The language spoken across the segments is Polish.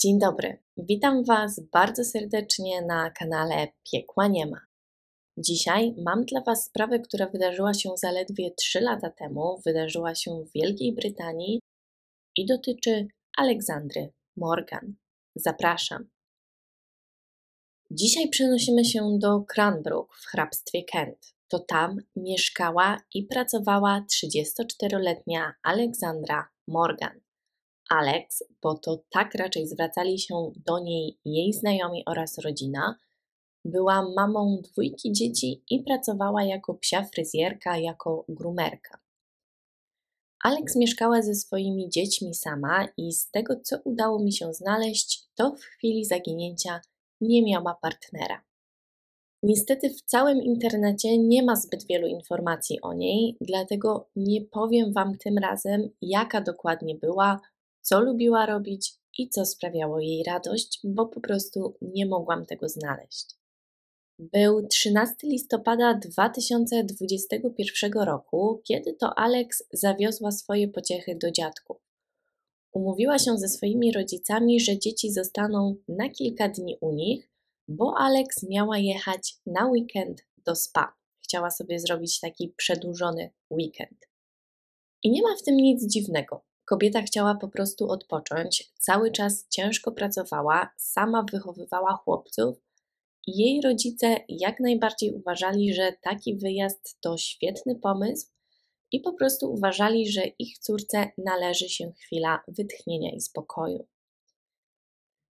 Dzień dobry, witam Was bardzo serdecznie na kanale Piekła Nie ma. Dzisiaj mam dla Was sprawę, która wydarzyła się zaledwie 3 lata temu, wydarzyła się w Wielkiej Brytanii i dotyczy Aleksandry Morgan. Zapraszam. Dzisiaj przenosimy się do Cranbrook w hrabstwie Kent. To tam mieszkała i pracowała 34-letnia Aleksandra Morgan. Alex, bo to tak raczej zwracali się do niej jej znajomi oraz rodzina, była mamą dwójki dzieci i pracowała jako psia fryzjerka, jako grumerka. Alex mieszkała ze swoimi dziećmi sama i z tego, co udało mi się znaleźć, to w chwili zaginięcia nie miała partnera. Niestety w całym internecie nie ma zbyt wielu informacji o niej, dlatego nie powiem Wam tym razem, jaka dokładnie była, co lubiła robić i co sprawiało jej radość, bo po prostu nie mogłam tego znaleźć. Był 13 listopada 2021 roku, kiedy to Alex zawiozła swoje pociechy do dziadków. Umówiła się ze swoimi rodzicami, że dzieci zostaną na kilka dni u nich, bo Alex miała jechać na weekend do spa. Chciała sobie zrobić taki przedłużony weekend. I nie ma w tym nic dziwnego. Kobieta chciała po prostu odpocząć, cały czas ciężko pracowała, sama wychowywała chłopców jej rodzice jak najbardziej uważali, że taki wyjazd to świetny pomysł i po prostu uważali, że ich córce należy się chwila wytchnienia i spokoju.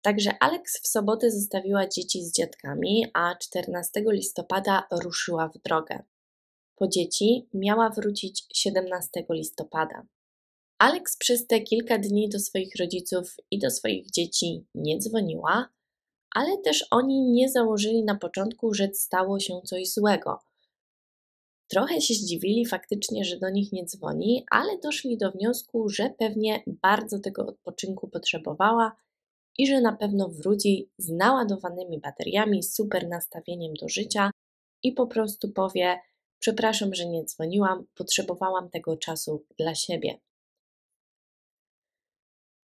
Także Alex w sobotę zostawiła dzieci z dziadkami, a 14 listopada ruszyła w drogę. Po dzieci miała wrócić 17 listopada. Alex przez te kilka dni do swoich rodziców i do swoich dzieci nie dzwoniła, ale też oni nie założyli na początku, że stało się coś złego. Trochę się zdziwili faktycznie, że do nich nie dzwoni, ale doszli do wniosku, że pewnie bardzo tego odpoczynku potrzebowała i że na pewno wróci z naładowanymi bateriami, super nastawieniem do życia i po prostu powie: Przepraszam, że nie dzwoniłam, potrzebowałam tego czasu dla siebie.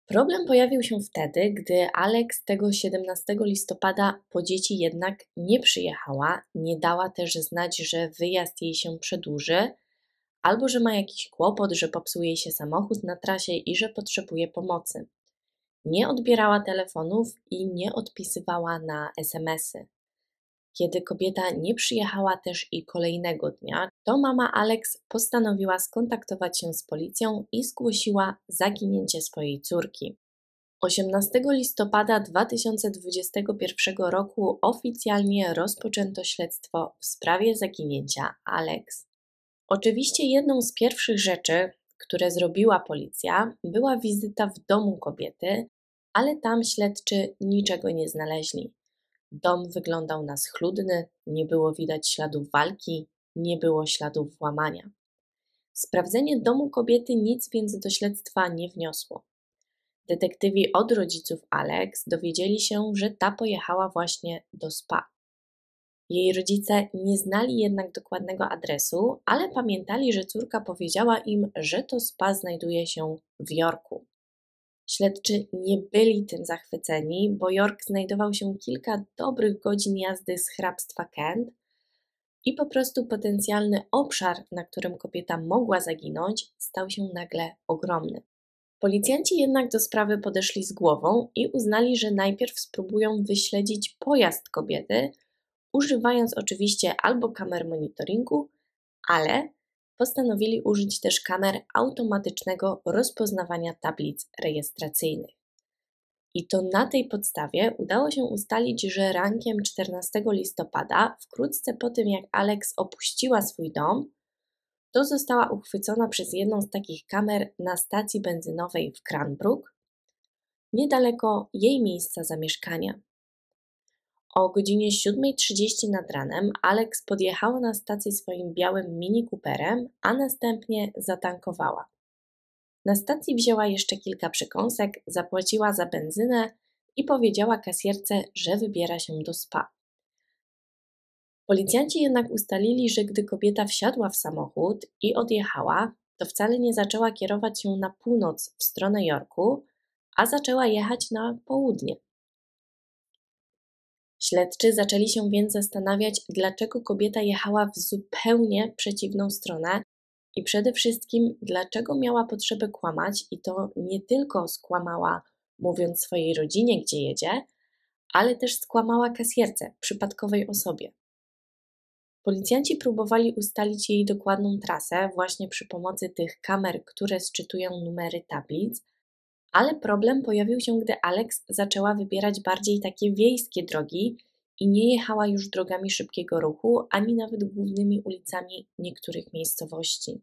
Problem pojawił się wtedy, gdy Alex tego 17 listopada po dzieci jednak nie przyjechała, nie dała też znać, że wyjazd jej się przedłuży, albo że ma jakiś kłopot, że popsuje się samochód na trasie i że potrzebuje pomocy. Nie odbierała telefonów i nie odpisywała na SMSy. Kiedy kobieta nie przyjechała też i kolejnego dnia, to mama Alex postanowiła skontaktować się z policją i zgłosiła zaginięcie swojej córki. 18 listopada 2021 roku oficjalnie rozpoczęto śledztwo w sprawie zaginięcia Alex. Oczywiście jedną z pierwszych rzeczy, które zrobiła policja, była wizyta w domu kobiety, ale tam śledczy niczego nie znaleźli. Dom wyglądał na schludny, nie było widać śladów walki, nie było śladów włamania. Sprawdzenie domu kobiety nic więc do śledztwa nie wniosło. Detektywi od rodziców Alex dowiedzieli się, że ta pojechała właśnie do spa. Jej rodzice nie znali jednak dokładnego adresu, ale pamiętali, że córka powiedziała im, że to spa znajduje się w Jorku. Śledczy nie byli tym zachwyceni, bo York znajdował się kilka dobrych godzin jazdy z hrabstwa Kent i po prostu potencjalny obszar, na którym kobieta mogła zaginąć, stał się nagle ogromny. Policjanci jednak do sprawy podeszli z głową i uznali, że najpierw spróbują wyśledzić pojazd kobiety, używając oczywiście albo kamer monitoringu, ale postanowili użyć też kamer automatycznego rozpoznawania tablic rejestracyjnych. I to na tej podstawie udało się ustalić, że rankiem 14 listopada, wkrótce po tym jak Alex opuściła swój dom, to została uchwycona przez jedną z takich kamer na stacji benzynowej w Cranbrook, niedaleko jej miejsca zamieszkania. O godzinie 7.30 nad ranem Alex podjechała na stację swoim białym Mini Cooperem, a następnie zatankowała. Na stacji wzięła jeszcze kilka przekąsek, zapłaciła za benzynę i powiedziała kasjerce, że wybiera się do spa. Policjanci jednak ustalili, że gdy kobieta wsiadła w samochód i odjechała, to wcale nie zaczęła kierować się na północ w stronę Jorku, a zaczęła jechać na południe. Śledczy zaczęli się więc zastanawiać, dlaczego kobieta jechała w zupełnie przeciwną stronę i przede wszystkim, dlaczego miała potrzebę kłamać i to nie tylko skłamała, mówiąc swojej rodzinie, gdzie jedzie, ale też skłamała kasjerce, przypadkowej osobie. Policjanci próbowali ustalić jej dokładną trasę właśnie przy pomocy tych kamer, które sczytują numery tablic, ale problem pojawił się, gdy Alex zaczęła wybierać bardziej takie wiejskie drogi i nie jechała już drogami szybkiego ruchu, ani nawet głównymi ulicami niektórych miejscowości.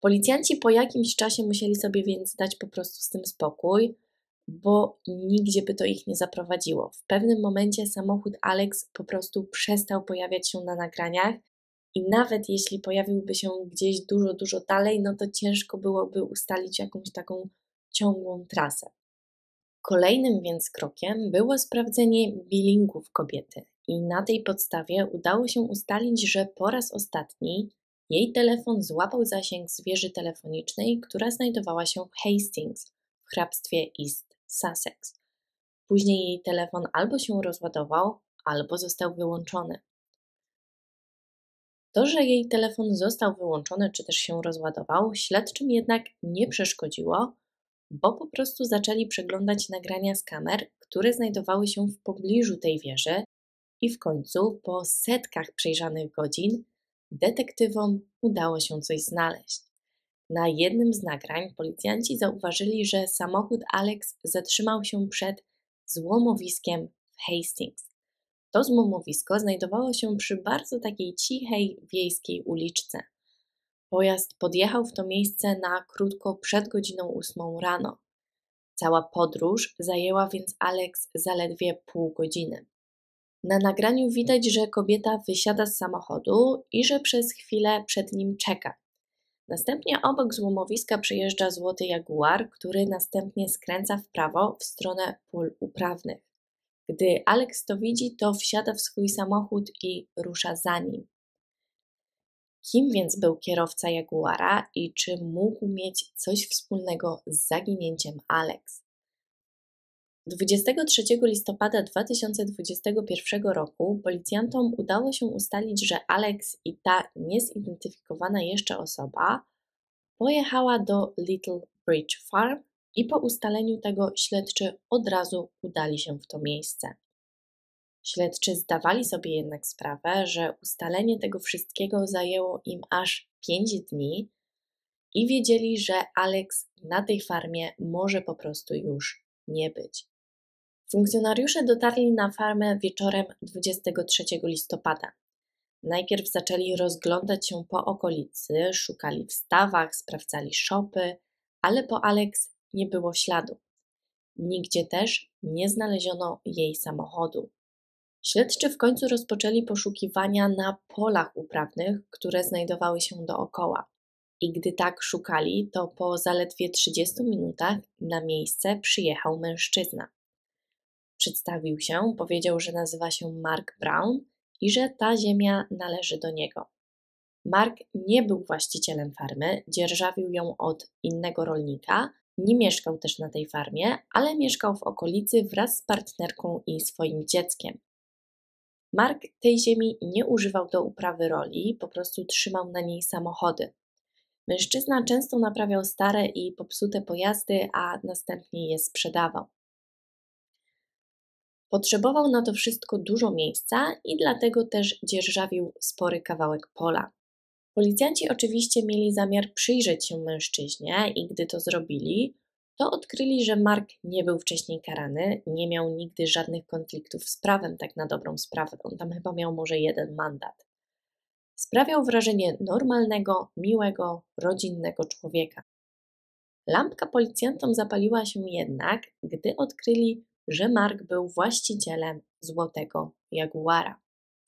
Policjanci po jakimś czasie musieli sobie więc dać po prostu z tym spokój, bo nigdzie by to ich nie zaprowadziło. W pewnym momencie samochód Alex po prostu przestał pojawiać się na nagraniach i nawet jeśli pojawiłby się gdzieś dużo, dużo dalej, no to ciężko byłoby ustalić jakąś taką ciągłą trasę. Kolejnym więc krokiem było sprawdzenie billingów kobiety i na tej podstawie udało się ustalić, że po raz ostatni jej telefon złapał zasięg z wieży telefonicznej, która znajdowała się w Hastings w hrabstwie East Sussex. Później jej telefon albo się rozładował, albo został wyłączony. To, że jej telefon został wyłączony czy też się rozładował, śledczym jednak nie przeszkodziło, bo po prostu zaczęli przeglądać nagrania z kamer, które znajdowały się w pobliżu tej wieży i w końcu, po setkach przejrzanych godzin, detektywom udało się coś znaleźć. Na jednym z nagrań policjanci zauważyli, że samochód Alex zatrzymał się przed złomowiskiem w Hastings. To złomowisko znajdowało się przy bardzo takiej cichej wiejskiej uliczce. Pojazd podjechał w to miejsce na krótko przed godziną ósmą rano. Cała podróż zajęła więc Alex zaledwie pół godziny. Na nagraniu widać, że kobieta wysiada z samochodu i że przez chwilę przed nim czeka. Następnie obok złomowiska przyjeżdża złoty jaguar, który następnie skręca w prawo w stronę pól uprawnych. Gdy Alex to widzi, to wsiada w swój samochód i rusza za nim. Kim więc był kierowca Jaguara i czy mógł mieć coś wspólnego z zaginięciem Alex? 23 listopada 2021 roku policjantom udało się ustalić, że Alex i ta niezidentyfikowana jeszcze osoba pojechała do Little Bridge Farm i po ustaleniu tego śledczy od razu udali się w to miejsce. Śledczy zdawali sobie jednak sprawę, że ustalenie tego wszystkiego zajęło im aż 5 dni i wiedzieli, że Alex na tej farmie może po prostu już nie być. Funkcjonariusze dotarli na farmę wieczorem 23 listopada. Najpierw zaczęli rozglądać się po okolicy, szukali w stawach, sprawdzali szopy, ale po Alex nie było śladu. Nigdzie też nie znaleziono jej samochodu. Śledczy w końcu rozpoczęli poszukiwania na polach uprawnych, które znajdowały się dookoła. I gdy tak szukali, to po zaledwie 30 minutach na miejsce przyjechał mężczyzna. Przedstawił się, powiedział, że nazywa się Mark Brown i że ta ziemia należy do niego. Mark nie był właścicielem farmy, dzierżawił ją od innego rolnika, nie mieszkał też na tej farmie, ale mieszkał w okolicy wraz z partnerką i swoim dzieckiem. Mark tej ziemi nie używał do uprawy roli, po prostu trzymał na niej samochody. Mężczyzna często naprawiał stare i popsute pojazdy, a następnie je sprzedawał. Potrzebował na to wszystko dużo miejsca i dlatego też dzierżawił spory kawałek pola. Policjanci oczywiście mieli zamiar przyjrzeć się mężczyźnie i gdy to zrobili, to odkryli, że Mark nie był wcześniej karany, nie miał nigdy żadnych konfliktów z prawem, tak na dobrą sprawę. On tam chyba miał może jeden mandat. Sprawiał wrażenie normalnego, miłego, rodzinnego człowieka. Lampka policjantom zapaliła się jednak, gdy odkryli, że Mark był właścicielem złotego jaguara.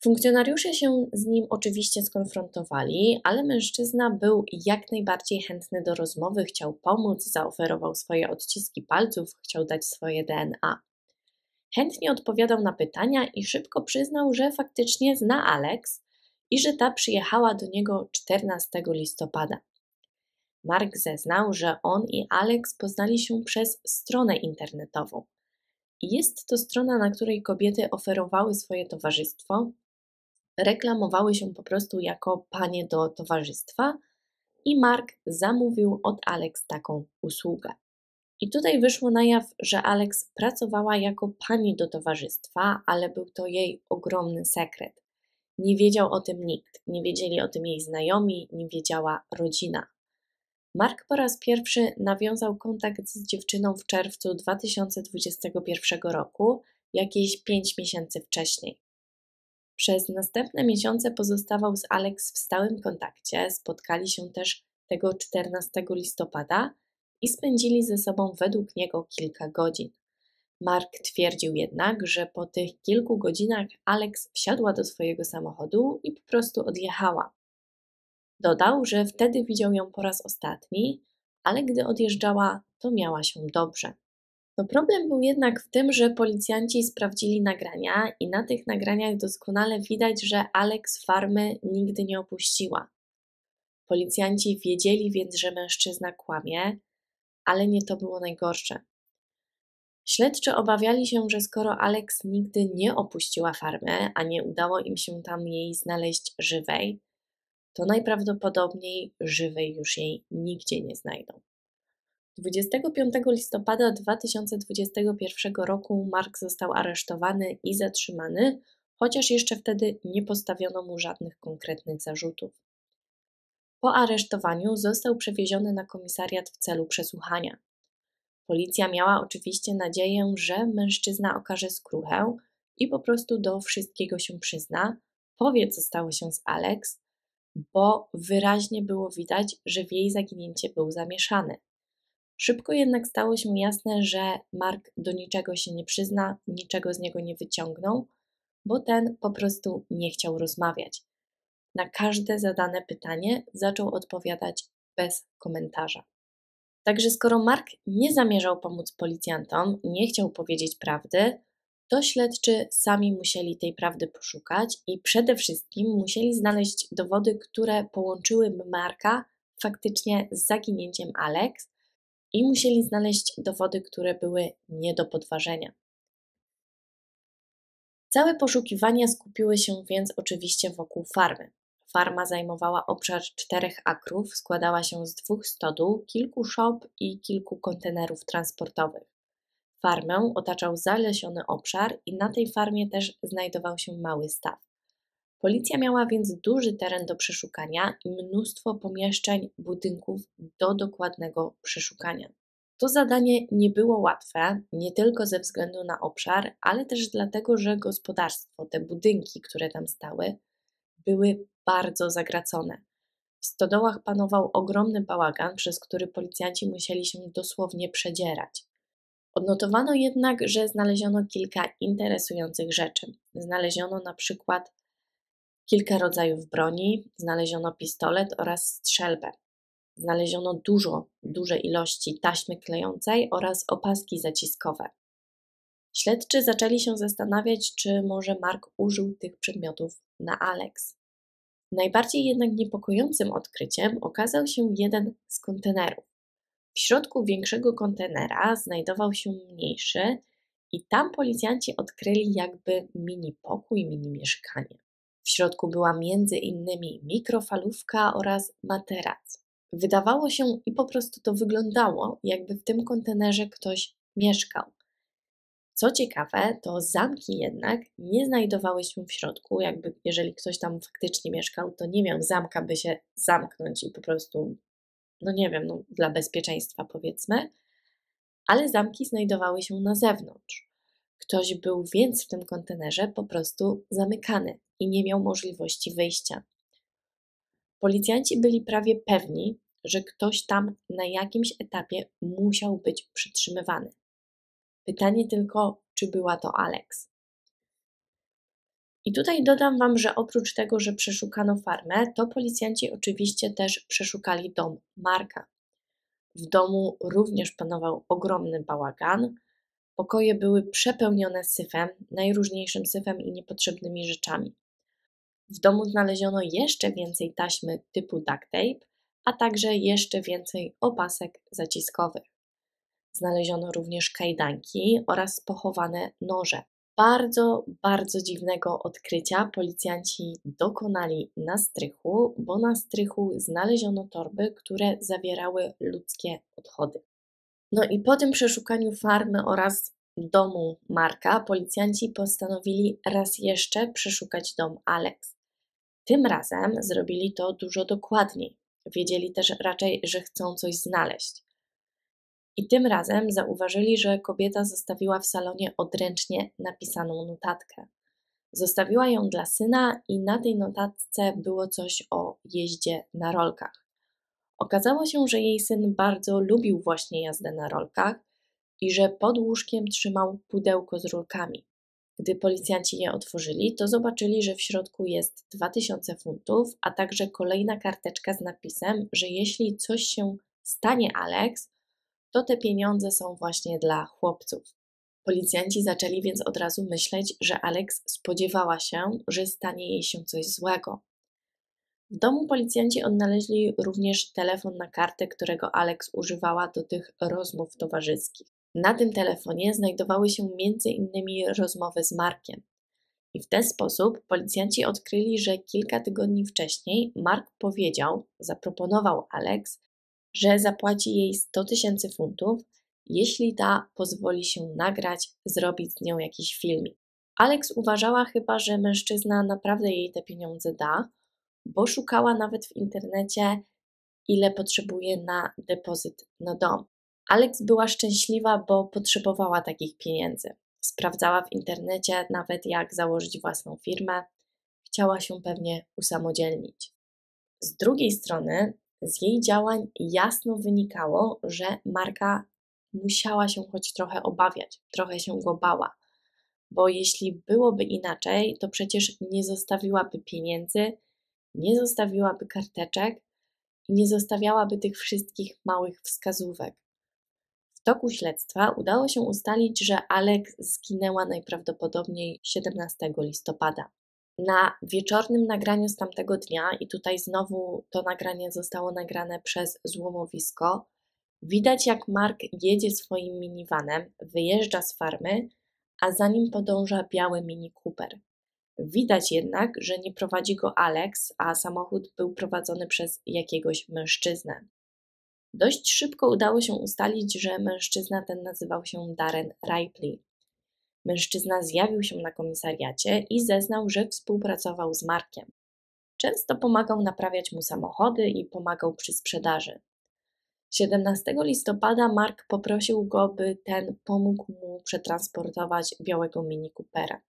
Funkcjonariusze się z nim oczywiście skonfrontowali, ale mężczyzna był jak najbardziej chętny do rozmowy, chciał pomóc, zaoferował swoje odciski palców, chciał dać swoje DNA. Chętnie odpowiadał na pytania i szybko przyznał, że faktycznie zna Alex i że ta przyjechała do niego 14 listopada. Mark zeznał, że on i Alex poznali się przez stronę internetową. Jest to strona, na której kobiety oferowały swoje towarzystwo, reklamowały się po prostu jako panie do towarzystwa i Mark zamówił od Alex taką usługę. I tutaj wyszło na jaw, że Alex pracowała jako pani do towarzystwa, ale był to jej ogromny sekret. Nie wiedział o tym nikt, nie wiedzieli o tym jej znajomi, nie wiedziała rodzina. Mark po raz pierwszy nawiązał kontakt z dziewczyną w czerwcu 2021 roku, jakieś 5 miesięcy wcześniej. Przez następne miesiące pozostawał z Alex w stałym kontakcie, spotkali się też tego 14 listopada i spędzili ze sobą według niego kilka godzin. Mark twierdził jednak, że po tych kilku godzinach Alex wsiadła do swojego samochodu i po prostu odjechała. Dodał, że wtedy widział ją po raz ostatni, ale gdy odjeżdżała, to miała się dobrze. No problem był jednak w tym, że policjanci sprawdzili nagrania i na tych nagraniach doskonale widać, że Alex farmy nigdy nie opuściła. Policjanci wiedzieli więc, że mężczyzna kłamie, ale nie to było najgorsze. Śledczy obawiali się, że skoro Alex nigdy nie opuściła farmy, a nie udało im się tam jej znaleźć żywej, to najprawdopodobniej żywej już jej nigdzie nie znajdą. 25 listopada 2021 roku Mark został aresztowany i zatrzymany, chociaż jeszcze wtedy nie postawiono mu żadnych konkretnych zarzutów. Po aresztowaniu został przewieziony na komisariat w celu przesłuchania. Policja miała oczywiście nadzieję, że mężczyzna okaże skruchę i po prostu do wszystkiego się przyzna, powie, co stało się z Alex, bo wyraźnie było widać, że w jej zaginięcie był zamieszany. Szybko jednak stało się jasne, że Mark do niczego się nie przyzna, niczego z niego nie wyciągnął, bo ten po prostu nie chciał rozmawiać. Na każde zadane pytanie zaczął odpowiadać bez komentarza. Także skoro Mark nie zamierzał pomóc policjantom, nie chciał powiedzieć prawdy, to śledczy sami musieli tej prawdy poszukać i przede wszystkim musieli znaleźć dowody, które połączyłyby Marka faktycznie z zaginięciem Alex i musieli znaleźć dowody, które były nie do podważenia. Całe poszukiwania skupiły się więc oczywiście wokół farmy. Farma zajmowała obszar czterech akrów, składała się z dwóch stodół, kilku szop i kilku kontenerów transportowych. Farmę otaczał zalesiony obszar i na tej farmie też znajdował się mały staw. Policja miała więc duży teren do przeszukania i mnóstwo pomieszczeń, budynków do dokładnego przeszukania. To zadanie nie było łatwe, nie tylko ze względu na obszar, ale też dlatego, że gospodarstwo, te budynki, które tam stały, były bardzo zagracone. W stodołach panował ogromny bałagan, przez który policjanci musieli się dosłownie przedzierać. Odnotowano jednak, że znaleziono kilka interesujących rzeczy. Znaleziono na przykład kilka rodzajów broni, znaleziono pistolet oraz strzelbę. Znaleziono dużo, duże ilości taśmy klejącej oraz opaski zaciskowe. Śledczy zaczęli się zastanawiać, czy może Mark użył tych przedmiotów na Alex. Najbardziej jednak niepokojącym odkryciem okazał się jeden z kontenerów. W środku większego kontenera znajdował się mniejszy, i tam policjanci odkryli jakby mini pokój, mini mieszkanie. W środku była między innymi mikrofalówka oraz materac. Wydawało się i po prostu to wyglądało, jakby w tym kontenerze ktoś mieszkał. Co ciekawe, to zamki jednak nie znajdowały się w środku, jakby jeżeli ktoś tam faktycznie mieszkał, to nie miał zamka, by się zamknąć i po prostu, no nie wiem, no, dla bezpieczeństwa powiedzmy, ale zamki znajdowały się na zewnątrz. Ktoś był więc w tym kontenerze po prostu zamykany i nie miał możliwości wyjścia. Policjanci byli prawie pewni, że ktoś tam na jakimś etapie musiał być przytrzymywany. Pytanie tylko, czy była to Alex. I tutaj dodam Wam, że oprócz tego, że przeszukano farmę, to policjanci oczywiście też przeszukali dom Marka. W domu również panował ogromny bałagan. Pokoje były przepełnione syfem, najróżniejszym syfem i niepotrzebnymi rzeczami. W domu znaleziono jeszcze więcej taśmy typu duct tape, a także jeszcze więcej opasek zaciskowych. Znaleziono również kajdanki oraz pochowane noże. Bardzo, bardzo dziwnego odkrycia policjanci dokonali na strychu, bo na strychu znaleziono torby, które zawierały ludzkie odchody. No i po tym przeszukaniu farmy oraz domu Marka, policjanci postanowili raz jeszcze przeszukać dom Alex. Tym razem zrobili to dużo dokładniej. Wiedzieli też raczej, że chcą coś znaleźć. I tym razem zauważyli, że kobieta zostawiła w salonie odręcznie napisaną notatkę. Zostawiła ją dla syna i na tej notatce było coś o jeździe na rolkach. Okazało się, że jej syn bardzo lubił właśnie jazdę na rolkach i że pod łóżkiem trzymał pudełko z rolkami. Gdy policjanci je otworzyli, to zobaczyli, że w środku jest 2000 funtów, a także kolejna karteczka z napisem, że jeśli coś się stanie Alex, to te pieniądze są właśnie dla chłopców. Policjanci zaczęli więc od razu myśleć, że Alex spodziewała się, że stanie jej się coś złego. W domu policjanci odnaleźli również telefon na kartę, którego Alex używała do tych rozmów towarzyskich. Na tym telefonie znajdowały się m.in. rozmowy z Markiem. I w ten sposób policjanci odkryli, że kilka tygodni wcześniej Mark powiedział, zaproponował Alex, że zapłaci jej 100 tysięcy funtów, jeśli ta pozwoli się nagrać, zrobić z nią jakiś filmik. Alex uważała chyba, że mężczyzna naprawdę jej te pieniądze da, bo szukała nawet w internecie, ile potrzebuje na depozyt na dom. Alex była szczęśliwa, bo potrzebowała takich pieniędzy. Sprawdzała w internecie nawet jak założyć własną firmę. Chciała się pewnie usamodzielnić. Z drugiej strony, z jej działań jasno wynikało, że Marka musiała się choć trochę obawiać, trochę się go bała, bo jeśli byłoby inaczej, to przecież nie zostawiłaby pieniędzy, nie zostawiłaby karteczek i nie zostawiałaby tych wszystkich małych wskazówek. Toku śledztwa udało się ustalić, że Alex zginęła najprawdopodobniej 17 listopada. Na wieczornym nagraniu z tamtego dnia, i tutaj znowu to nagranie zostało nagrane przez złomowisko, widać jak Mark jedzie swoim minivanem, wyjeżdża z farmy, a za nim podąża biały Mini Cooper. Widać jednak, że nie prowadzi go Alex, a samochód był prowadzony przez jakiegoś mężczyznę. Dość szybko udało się ustalić, że mężczyzna ten nazywał się Darren Ripley. Mężczyzna zjawił się na komisariacie i zeznał, że współpracował z Markiem. Często pomagał naprawiać mu samochody i pomagał przy sprzedaży. 17 listopada Mark poprosił go, by ten pomógł mu przetransportować białego Mini Coopera.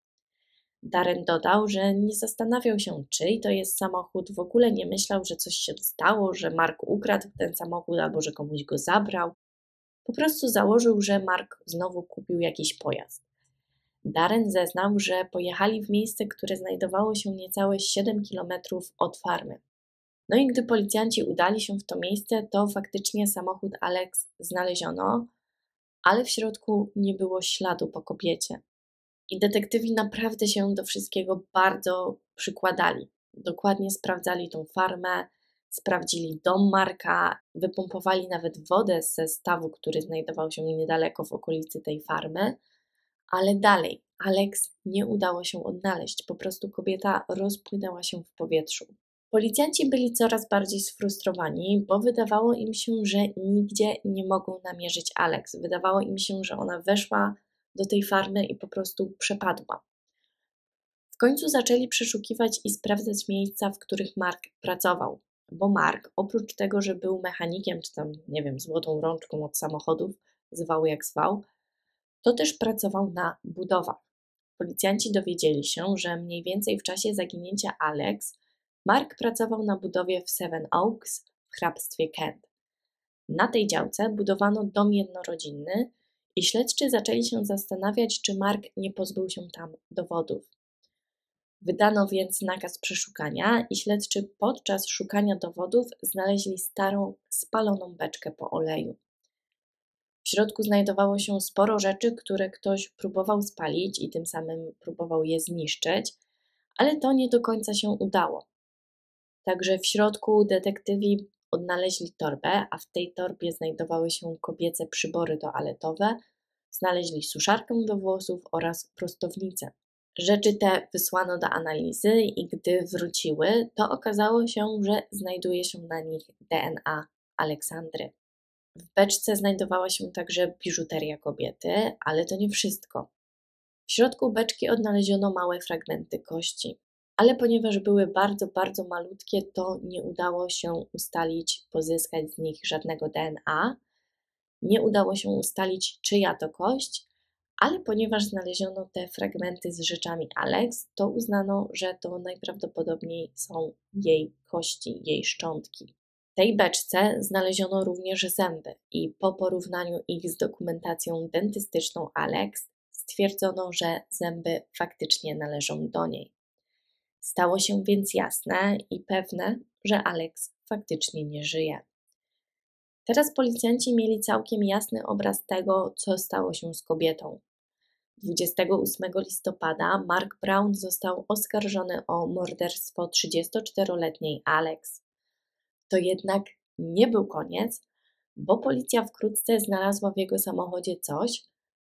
Darren dodał, że nie zastanawiał się, czyj to jest samochód, w ogóle nie myślał, że coś się stało, że Mark ukradł ten samochód albo że komuś go zabrał. Po prostu założył, że Mark znowu kupił jakiś pojazd. Darren zeznał, że pojechali w miejsce, które znajdowało się niecałe 7 km od farmy. No i gdy policjanci udali się w to miejsce, to faktycznie samochód Alex znaleziono, ale w środku nie było śladu po kobiecie. I detektywi naprawdę się do wszystkiego bardzo przykładali. Dokładnie sprawdzali tą farmę, sprawdzili dom Marka, wypompowali nawet wodę ze stawu, który znajdował się niedaleko w okolicy tej farmy, ale dalej Alex nie udało się odnaleźć. Po prostu kobieta rozpłynęła się w powietrzu. Policjanci byli coraz bardziej sfrustrowani, bo wydawało im się, że nigdzie nie mogą namierzyć Alex. Wydawało im się, że ona weszła do tej farmy i po prostu przepadła. W końcu zaczęli przeszukiwać i sprawdzać miejsca, w których Mark pracował, bo Mark, oprócz tego, że był mechanikiem, czy tam, nie wiem, złotą rączką od samochodów, zwał jak zwał, to też pracował na budowach. Policjanci dowiedzieli się, że mniej więcej w czasie zaginięcia Alex, Mark pracował na budowie w Seven Oaks w hrabstwie Kent. Na tej działce budowano dom jednorodzinny, i śledczy zaczęli się zastanawiać, czy Mark nie pozbył się tam dowodów. Wydano więc nakaz przeszukania i śledczy podczas szukania dowodów znaleźli starą, spaloną beczkę po oleju. W środku znajdowało się sporo rzeczy, które ktoś próbował spalić i tym samym próbował je zniszczyć, ale to nie do końca się udało. Także w środku detektywi odnaleźli torbę, a w tej torbie znajdowały się kobiece przybory toaletowe, znaleźli suszarkę do włosów oraz prostownicę. Rzeczy te wysłano do analizy i gdy wróciły, to okazało się, że znajduje się na nich DNA Aleksandry. W beczce znajdowała się także biżuteria kobiety, ale to nie wszystko. W środku beczki odnaleziono małe fragmenty kości, ale ponieważ były bardzo, bardzo malutkie, to nie udało się ustalić, pozyskać z nich żadnego DNA. Nie udało się ustalić, czyja to kość, ale ponieważ znaleziono te fragmenty z rzeczami Alex, to uznano, że to najprawdopodobniej są jej kości, jej szczątki. W tej beczce znaleziono również zęby i po porównaniu ich z dokumentacją dentystyczną Alex stwierdzono, że zęby faktycznie należą do niej. Stało się więc jasne i pewne, że Alex faktycznie nie żyje. Teraz policjanci mieli całkiem jasny obraz tego, co stało się z kobietą. 28 listopada Mark Brown został oskarżony o morderstwo 34-letniej Alex. To jednak nie był koniec, bo policja wkrótce znalazła w jego samochodzie coś,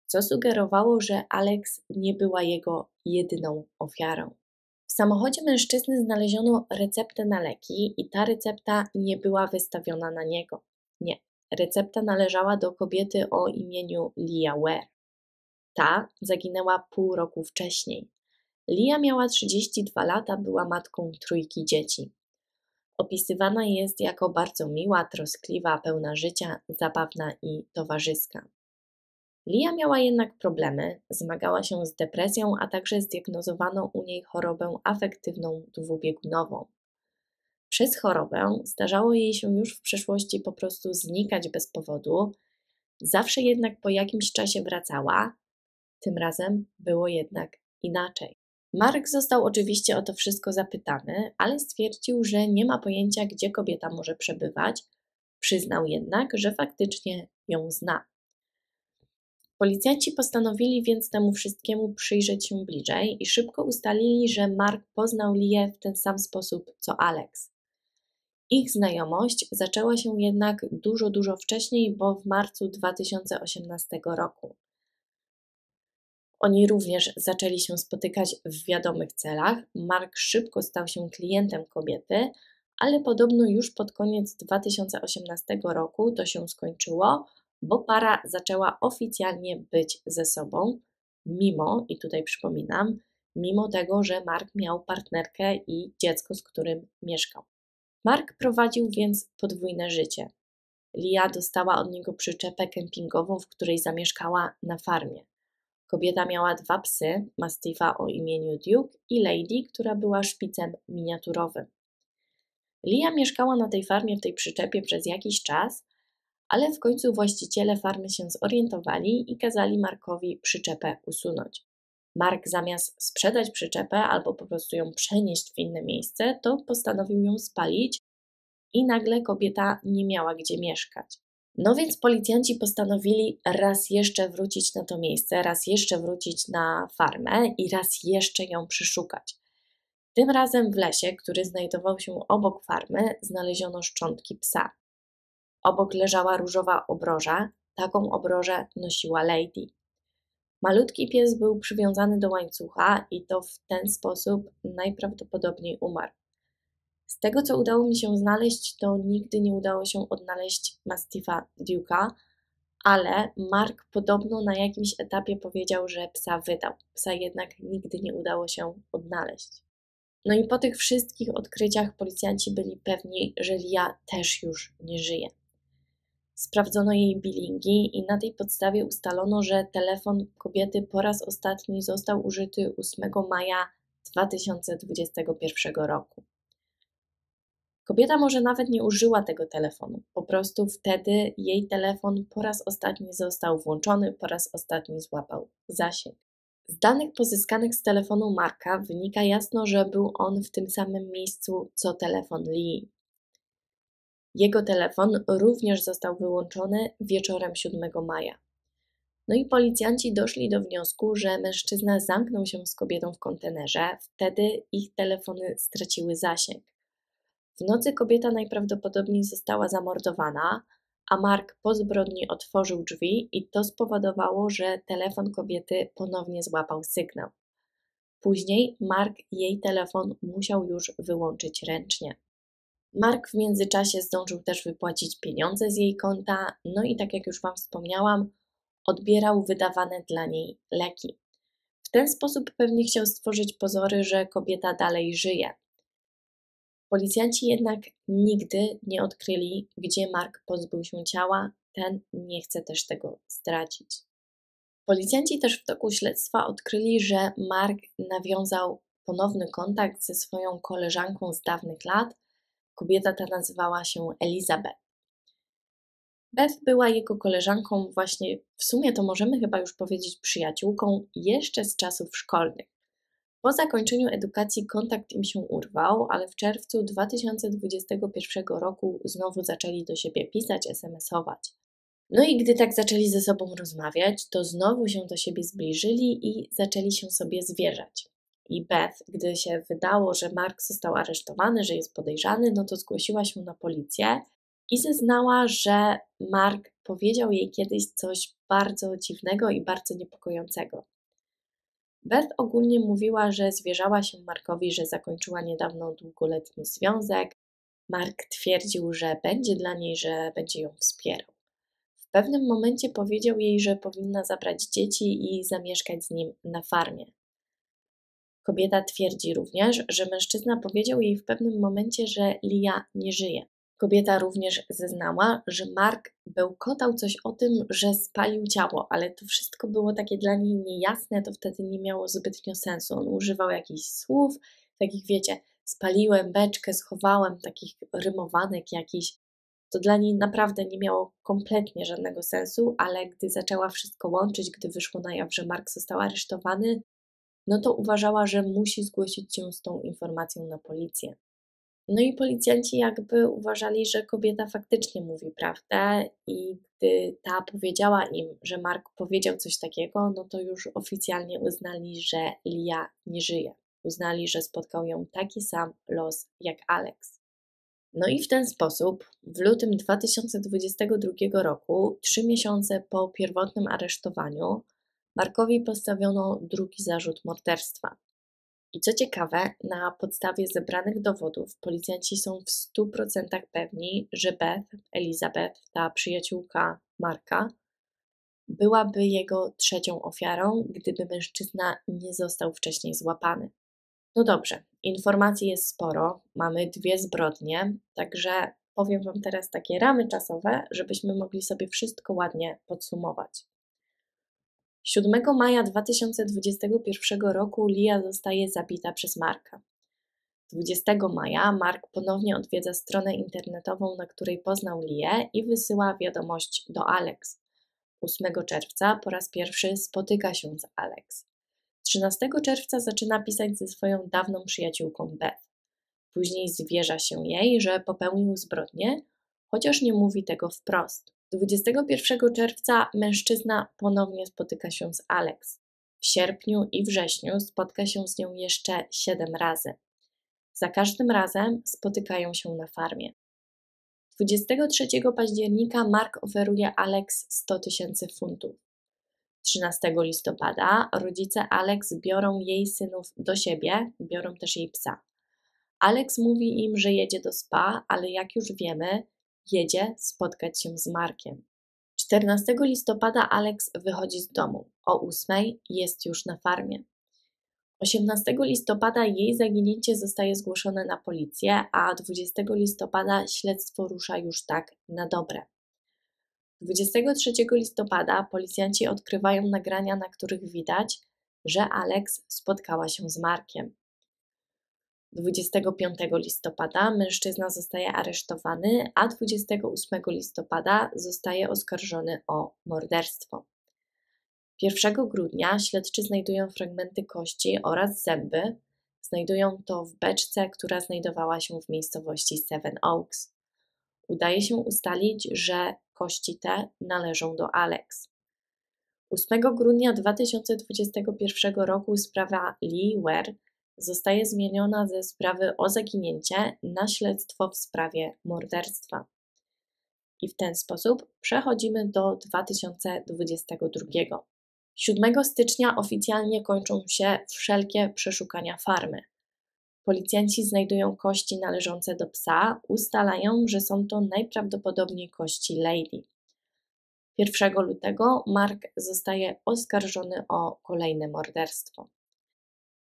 co sugerowało, że Alex nie była jego jedyną ofiarą. Samochodzie mężczyzny znaleziono receptę na leki i ta recepta nie była wystawiona na niego. Nie, recepta należała do kobiety o imieniu Lia Ware. Ta zaginęła pół roku wcześniej. Lia miała 32 lata, była matką trójki dzieci. Opisywana jest jako bardzo miła, troskliwa, pełna życia, zabawna i towarzyska. Lia miała jednak problemy, zmagała się z depresją, a także zdiagnozowano u niej chorobę afektywną dwubiegunową. Przez chorobę zdarzało jej się już w przeszłości po prostu znikać bez powodu, zawsze jednak po jakimś czasie wracała. Tym razem było jednak inaczej. Mark został oczywiście o to wszystko zapytany, ale stwierdził, że nie ma pojęcia, gdzie kobieta może przebywać. Przyznał jednak, że faktycznie ją zna. Policjanci postanowili więc temu wszystkiemu przyjrzeć się bliżej i szybko ustalili, że Mark poznał Lię w ten sam sposób co Alex. Ich znajomość zaczęła się jednak dużo, dużo wcześniej, bo w marcu 2018 roku. Oni również zaczęli się spotykać w wiadomych celach. Mark szybko stał się klientem kobiety, ale podobno już pod koniec 2018 roku to się skończyło, bo para zaczęła oficjalnie być ze sobą, mimo, i tutaj przypominam, mimo tego, że Mark miał partnerkę i dziecko, z którym mieszkał. Mark prowadził więc podwójne życie. Lia dostała od niego przyczepę kempingową, w której zamieszkała na farmie. Kobieta miała dwa psy, Mastifa o imieniu Duke i Lady, która była szpicem miniaturowym. Lia mieszkała na tej farmie w tej przyczepie przez jakiś czas, ale w końcu właściciele farmy się zorientowali i kazali Markowi przyczepę usunąć. Mark zamiast sprzedać przyczepę albo po prostu ją przenieść w inne miejsce, to postanowił ją spalić i nagle kobieta nie miała gdzie mieszkać. No więc policjanci postanowili raz jeszcze wrócić na to miejsce, raz jeszcze wrócić na farmę i raz jeszcze ją przeszukać. Tym razem w lesie, który znajdował się obok farmy, znaleziono szczątki psa. Obok leżała różowa obroża, taką obrożę nosiła Lady. Malutki pies był przywiązany do łańcucha i to w ten sposób najprawdopodobniej umarł. Z tego, co udało mi się znaleźć, to nigdy nie udało się odnaleźć Mastifa Duke'a, ale Mark podobno na jakimś etapie powiedział, że psa wydał. Psa jednak nigdy nie udało się odnaleźć. No i po tych wszystkich odkryciach policjanci byli pewni, że Lia też już nie żyje. Sprawdzono jej bilingi i na tej podstawie ustalono, że telefon kobiety po raz ostatni został użyty 8 maja 2021 roku. Kobieta może nawet nie użyła tego telefonu, po prostu wtedy jej telefon po raz ostatni został włączony, po raz ostatni złapał zasięg. Z danych pozyskanych z telefonu Marka wynika jasno, że był on w tym samym miejscu co telefon Lee. Jego telefon również został wyłączony wieczorem 7 maja. No i policjanci doszli do wniosku, że mężczyzna zamknął się z kobietą w kontenerze, wtedy ich telefony straciły zasięg. W nocy kobieta najprawdopodobniej została zamordowana, a Mark po zbrodni otworzył drzwi i to spowodowało, że telefon kobiety ponownie złapał sygnał. Później Mark jej telefon musiał już wyłączyć ręcznie. Mark w międzyczasie zdążył też wypłacić pieniądze z jej konta, no i tak jak już Wam wspomniałam, odbierał wydawane dla niej leki. W ten sposób pewnie chciał stworzyć pozory, że kobieta dalej żyje. Policjanci jednak nigdy nie odkryli, gdzie Mark pozbył się ciała, ten nie chce też tego zdradzić. Policjanci też w toku śledztwa odkryli, że Mark nawiązał ponowny kontakt ze swoją koleżanką z dawnych lat. Kobieta ta nazywała się Elizabeth. Beth była jego koleżanką, właśnie w sumie to możemy chyba już powiedzieć przyjaciółką, jeszcze z czasów szkolnych. Po zakończeniu edukacji kontakt im się urwał, ale w czerwcu 2021 roku znowu zaczęli do siebie pisać, SMS-ować. No i gdy tak zaczęli ze sobą rozmawiać, to znowu się do siebie zbliżyli i zaczęli się sobie zwierzać. I Beth, gdy się wydało, że Mark został aresztowany, że jest podejrzany, no to zgłosiła się na policję i zeznała, że Mark powiedział jej kiedyś coś bardzo dziwnego i bardzo niepokojącego. Beth ogólnie mówiła, że zwierzała się Markowi, że zakończyła niedawno długoletni związek. Mark twierdził, że będzie dla niej, że będzie ją wspierał. W pewnym momencie powiedział jej, że powinna zabrać dzieci i zamieszkać z nim na farmie. Kobieta twierdzi również, że mężczyzna powiedział jej w pewnym momencie, że Lia nie żyje. Kobieta również zeznała, że Mark bełkotał coś o tym, że spalił ciało, ale to wszystko było takie dla niej niejasne, to wtedy nie miało zbytnio sensu. On używał jakichś słów, takich wiecie, spaliłem beczkę, schowałem, takich rymowanek jakichś. To dla niej naprawdę nie miało kompletnie żadnego sensu, ale gdy zaczęła wszystko łączyć, gdy wyszło na jaw, że Mark został aresztowany, no to uważała, że musi zgłosić się z tą informacją na policję. No i policjanci jakby uważali, że kobieta faktycznie mówi prawdę, i gdy ta powiedziała im, że Mark powiedział coś takiego, no to już oficjalnie uznali, że Lia nie żyje. Uznali, że spotkał ją taki sam los jak Alex. No i w ten sposób w lutym 2022 roku, trzy miesiące po pierwotnym aresztowaniu, Markowi postawiono drugi zarzut morderstwa. I co ciekawe, na podstawie zebranych dowodów policjanci są w 100% pewni, że Beth, Elizabeth, ta przyjaciółka Marka, byłaby jego trzecią ofiarą, gdyby mężczyzna nie został wcześniej złapany. No dobrze, informacji jest sporo, mamy dwie zbrodnie, także powiem Wam teraz takie ramy czasowe, żebyśmy mogli sobie wszystko ładnie podsumować. 7 maja 2021 roku Lia zostaje zabita przez Marka. 20 maja Mark ponownie odwiedza stronę internetową, na której poznał Lię i wysyła wiadomość do Alex. 8 czerwca po raz pierwszy spotyka się z Alex. 13 czerwca zaczyna pisać ze swoją dawną przyjaciółką Beth. Później zwierza się jej, że popełnił zbrodnię, chociaż nie mówi tego wprost. 21 czerwca mężczyzna ponownie spotyka się z Alex. W sierpniu i wrześniu spotka się z nią jeszcze 7 razy. Za każdym razem spotykają się na farmie. 23 października Mark oferuje Alex 100 tysięcy funtów. 13 listopada rodzice Alex biorą jej synów do siebie, biorą też jej psa. Alex mówi im, że jedzie do spa, ale jak już wiemy, jedzie spotkać się z Markiem. 14 listopada Alex wychodzi z domu. O 8 jest już na farmie. 18 listopada jej zaginięcie zostaje zgłoszone na policję, a 20 listopada śledztwo rusza już tak na dobre. 23 listopada policjanci odkrywają nagrania, na których widać, że Alex spotkała się z Markiem. 25 listopada mężczyzna zostaje aresztowany, a 28 listopada zostaje oskarżony o morderstwo. 1 grudnia śledczy znajdują fragmenty kości oraz zęby. Znajdują to w beczce, która znajdowała się w miejscowości Seven Oaks. Udaje się ustalić, że kości te należą do Alex. 8 grudnia 2021 roku sprawa Lee Ware zostaje zmieniona ze sprawy o zaginięcie na śledztwo w sprawie morderstwa. I w ten sposób przechodzimy do 2022. 7 stycznia oficjalnie kończą się wszelkie przeszukania farmy. Policjanci znajdują kości należące do psa, ustalają, że są to najprawdopodobniej kości Lady. 1 lutego Mark zostaje oskarżony o kolejne morderstwo.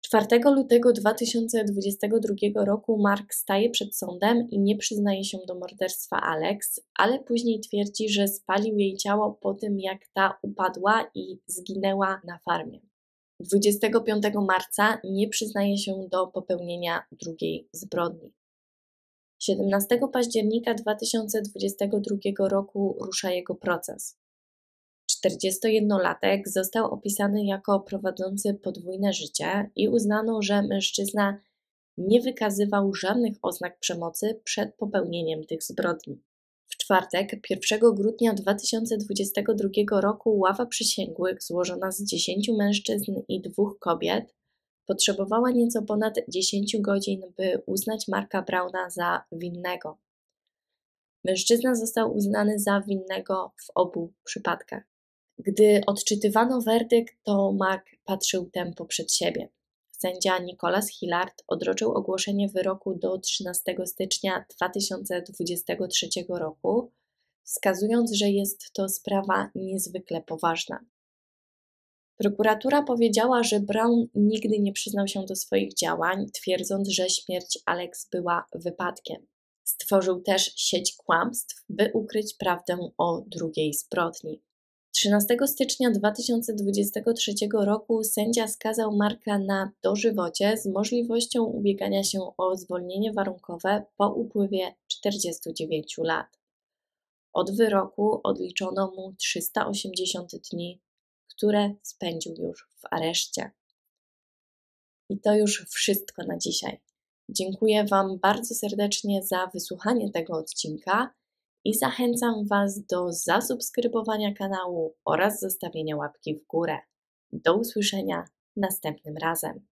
4 lutego 2022 roku Mark staje przed sądem i nie przyznaje się do morderstwa Alex, ale później twierdzi, że spalił jej ciało po tym, jak ta upadła i zginęła na farmie. 25 marca nie przyznaje się do popełnienia drugiej zbrodni. 17 października 2022 roku rusza jego proces. 41-latek został opisany jako prowadzący podwójne życie i uznano, że mężczyzna nie wykazywał żadnych oznak przemocy przed popełnieniem tych zbrodni. W czwartek, 1 grudnia 2022 roku, ława przysięgłych złożona z 10 mężczyzn i dwóch kobiet potrzebowała nieco ponad 10 godzin, by uznać Marka Brauna za winnego. Mężczyzna został uznany za winnego w obu przypadkach. Gdy odczytywano werdykt, to Mark patrzył tempo przed siebie. Sędzia Nicholas Hillard odroczył ogłoszenie wyroku do 13 stycznia 2023 roku, wskazując, że jest to sprawa niezwykle poważna. Prokuratura powiedziała, że Brown nigdy nie przyznał się do swoich działań, twierdząc, że śmierć Alex była wypadkiem. Stworzył też sieć kłamstw, by ukryć prawdę o drugiej zbrodni. 13 stycznia 2023 roku sędzia skazał Marka na dożywocie z możliwością ubiegania się o zwolnienie warunkowe po upływie 49 lat. Od wyroku odliczono mu 380 dni, które spędził już w areszcie. I to już wszystko na dzisiaj. Dziękuję Wam bardzo serdecznie za wysłuchanie tego odcinka i zachęcam Was do zasubskrybowania kanału oraz zostawienia łapki w górę. Do usłyszenia następnym razem.